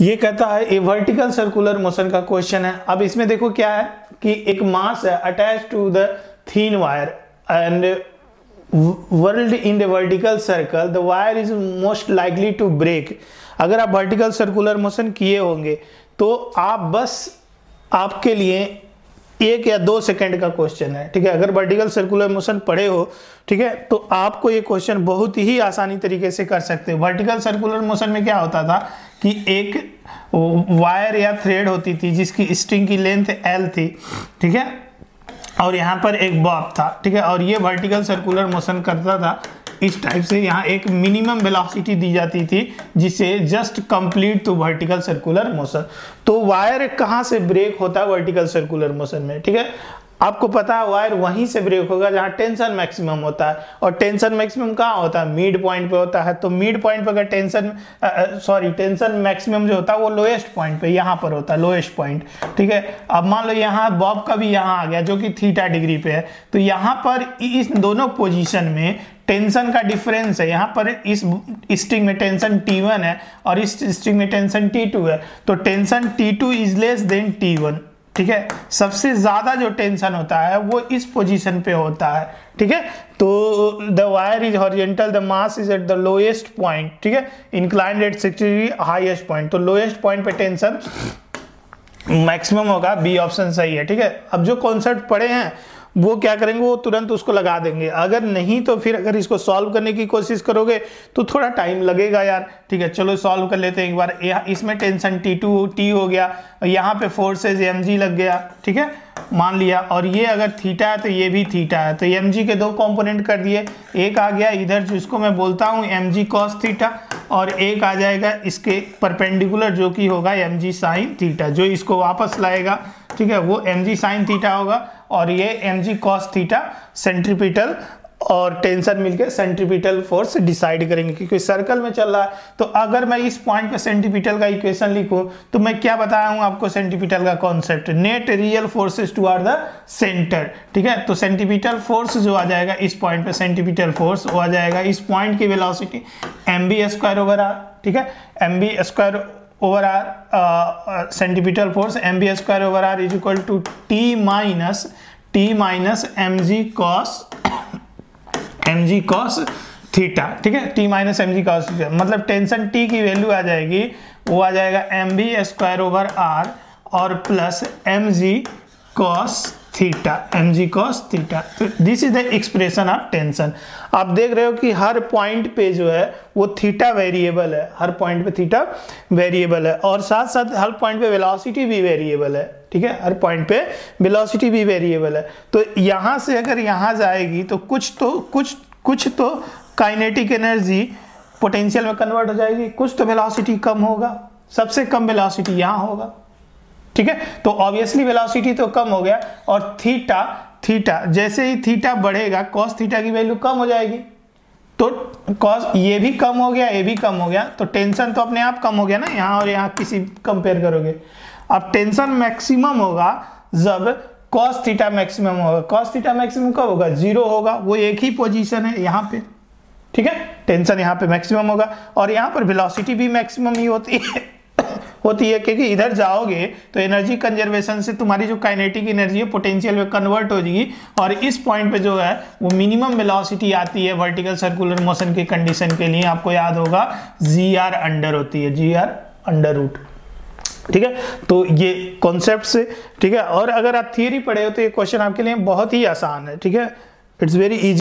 ये कहता है ये वर्टिकल सर्कुलर मोशन का क्वेश्चन है। अब इसमें देखो क्या है कि एक मास है attach to the thin wire and whirled in the vertical circle the wire is most likely to break अगर आप वर्टिकल सर्कुलर मोशन किए होंगे तो आप बस आपके लिए एक या दो सेकंड का क्वेश्चन है, ठीक है? अगर वर्टिकल सर्कुलर मोशन पढ़े हो, ठीक है? तो आपको ये क्वेश्चन बहुत ही आसानी तरीके से कर सकते हो। वर्टिकल सर्कुलर मोशन में क्या होता था कि एक वायर या थ्रेड होती थी, जिसकी स्ट्रिंग की लेंथ एल थी, ठीक है? और यहाँ पर एक बॉब था, ठीक है? और ये वर्टिकल सर्कुलर मोशन करता था इस टाइप से यहाँ एक मिनिमम वेलोसिटी दी जाती थी, जिसे just complete to vertical circular motion तो वायर कहाँ से ब्रेक होता है वर्टिकल सर्कुलर मोशन में? ठीक है? आपको पता है वायर वहीं से ब्रेक होगा जहाँ टेंशन मैक्सिमम होता है। और टेंशन मैक्सिमम कहाँ होता है? मिड पॉइंट पे होता है। तो मिड पॉइंट पे अगर टेंशन सॉरी टेंशन मैक्सिमम जो होता है, वो लोएस्ट पॉइंट पे यहाँ पर होता है लोएस्ट पॉइंट ठीक है? अब मान लो यहाँ बॉब का भी यहाँ आ गया, जो कि थीटा डिग्री पे है। तो यहाँ पर इस दोनों पोजिशन में टेंशन का डिफरेंस है। यहाँ पर इस स्ट्रिंग में टेंशन T1 है और इस स्ट्रिंग में टेंशन T2 है। तो tension T2 is less than T1 ठीक है? सबसे ज़्यादा जो टेंशन होता है, वो इस पोजीशन पे होता है, ठीक है? तो the wire is horizontal the mass is at the lowest point ठीक है? Inclined at sixty highest point तो लोएस्ट पॉइंट पे टेंशन मैक्सिमम होगा, बी ऑप्शन सही है, ठीक है? अब जो कॉन्सेप्ट पढ़े हैं, वो क्या करेंगे? वो तुरंत उसको लगा देंगे। अगर नहीं तो फिर अगर इसको सॉल्व करने की कोशिश करोगे तो थोड़ा टाइम लगेगा यार, ठीक है? चलो सॉल्व कर लेते हैं एक बार। इसमें टेंशन टी टू टी हो गया, यहाँ पे फोर्सेज एम जी लग गया, ठीक है? मान लिया। और ये अगर थीटा है तो ये भी थीटा है। तो एम जी के दो कॉम्पोनेंट कर दिए। एक आ गया इधर, जिसको मैं बोलता हूँ एम जी कॉस थीटा और एक आ जाएगा इसके परपेंडिकुलर जो कि होगा एम जी साइन थीटा जो इसको वापस लाएगा। ठीक है, वो एम जी साइन थीटा होगा और ये M G cos theta centripetal और टेंशन मिलके सेंट्रीपिटल फोर्स डिसाइड करेंगे, क्योंकि सर्कल में चल रहा है। तो अगर मैं इस पॉइंट पे सेंट्रीपिटल का इक्वेशन लिखूं तो मैं क्या बताया हूँ आपको सेंट्रीपिटल का concept net real forces towards the centre ठीक है? तो सेंट्रीपिटल फोर्स जो आ जाएगा, इस पॉइंट पे सेंट्रीपिटल फोर्स वो आ जाएगा, इस पॉइंट की velocity M V square over R ठीक है? M V square over force M V square over R is equal to T minus T minus M G mg cos G cos theta ठीक है? T minus M G cos theta मतलब tension T की value आ जाएगी, वो आ जाएगा M V square over R और plus M G cos theta M G cos theta. तो this is the expression of tension आप देख रहे हो कि हर पॉइंट पे जो है, वो थीटा वेरिएबल है। हर पॉइंट पे थीटा वेरिएबल है। और साथ साथ हर पॉइंट पे वेलोसिटी भी वेरिएबल है। ठीक है? हर पॉइंट पे वेलोसिटी भी वेरिएबल है। तो यहाँ से अगर यहाँ जाएगी तो कुछ तो कुछ कुछ तो काइनेटिक एनर्जी पोटेंशियल में कन्वर्ट हो जाएगी। कुछ तो वेलोसिटी कम होगा। सबसे कम वेलोसिटी यहाँ होगा। ठीक है? तो ऑब्वियसली वेलोसिटी तो कम हो गया और थीटा थीटा जैसे ही थीटा बढ़ेगा कॉस थीटा की वैल्यू कम हो जाएगी। तो कॉस ये भी कम हो गया, ये भी कम हो गया तो टेंशन तो अपने आप कम हो गया ना, यहाँ और यहाँ किसी कंपेयर करोगे। अब टेंशन मैक्सिमम होगा जब कॉस थीटा मैक्सिमम होगा। कॉस थीटा मैक्सिमम कब होगा? ज़ीरो होगा, वो एक ही पोजीशन है यहाँ पे। ठीक है? टेंशन यहाँ पे मैक्सिमम होगा और यहाँ पर वेलोसिटी भी मैक्सिमम ही होती है। होती है, क्योंकि इधर जाओगे तो एनर्जी कंजर्वेशन से तुम्हारी जो काइनेटिक एनर्जी है पोटेंशियल में कन्वर्ट हो जाएगी। और इस पॉइंट पे जो है, वो मिनिमम वेलोसिटी आती है वर्टिकल सर्कुलर मोशन के कंडीशन के लिए। आपको याद होगा जी आर अंडर होती है जी आर अंडर रूट ठीक है? तो ये कॉन्सेप्ट से, ठीक है? और अगर आप थियरी पढ़े हो तो ये क्वेश्चन आपके लिए बहुत ही आसान है, ठीक है? It's very easy